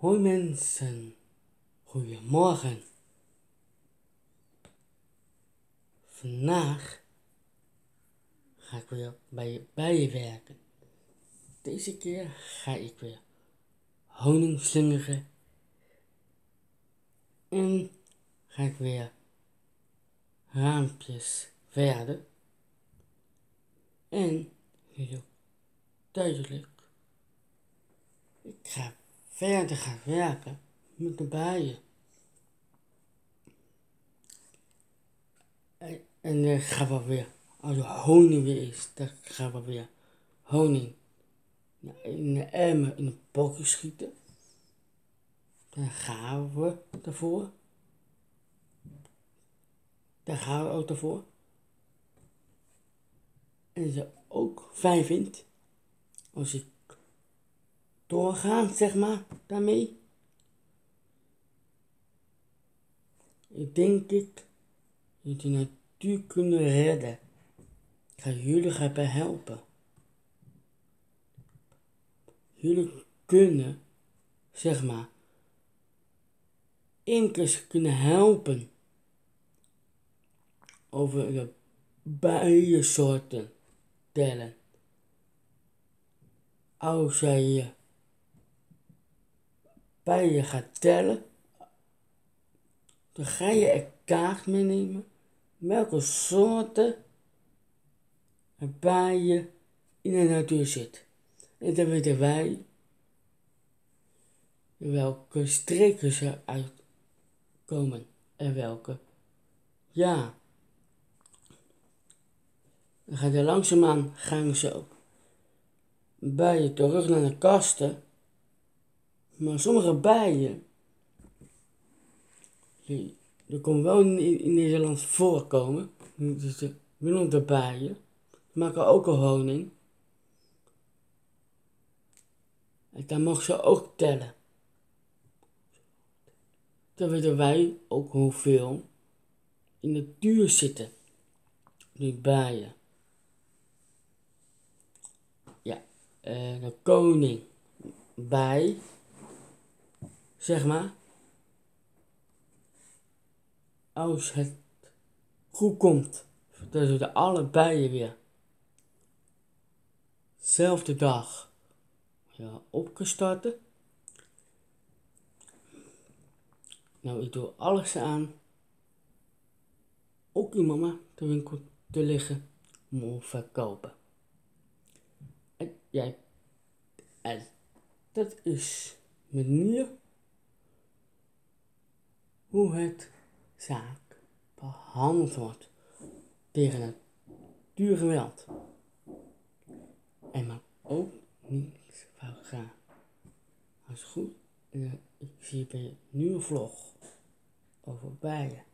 Hoi mensen, goedemorgen. Vandaag ga ik weer bij je bijen werken. Deze keer ga ik weer honing slingeren en ga ik weer raampjes verder. En heel duidelijk, ik ga verder gaan werken met de bijen. En, dan gaan we weer, als er honing weer is, dan gaan we weer honing in de emmer in een pokje schieten. Dan gaan we ervoor. Daar gaan we ook ervoor. En ze ook fijn vindt als ik doorgaan, zeg maar, daarmee. Ik denk ik dat die natuur kunnen redden. Ik ga jullie erbij helpen. Jullie kunnen, zeg maar, imkers kunnen helpen over de bijensoorten tellen. Als jij je bijen gaat tellen, dan ga je een kaart meenemen welke soorten bijen in de natuur zit. En dan weten wij welke streken ze uitkomen en welke ja. Dan gaat er langzaamaan gaan ze ook bijen terug naar de kasten. Maar sommige bijen, die, die komen wel in, in Nederland voorkomen. Dus de wilde bijen maken ook al honing. En dan mag ze ook tellen. Dan weten wij ook hoeveel in de duur zitten. Die bijen. Ja, uh, de koning bij, zeg maar. Als het goed komt, dat we de alle bijen weer. Zelfde dag ja, op kan starten. Nou, ik doe alles aan. Ook in mama de winkel te liggen om verkopen. En jij, en dat is manier hoe het zaak behandeld wordt tegen het duur geweld. En maar ook niet fout gaan. Als goed, ik zie bij een nieuwe vlog over bijen.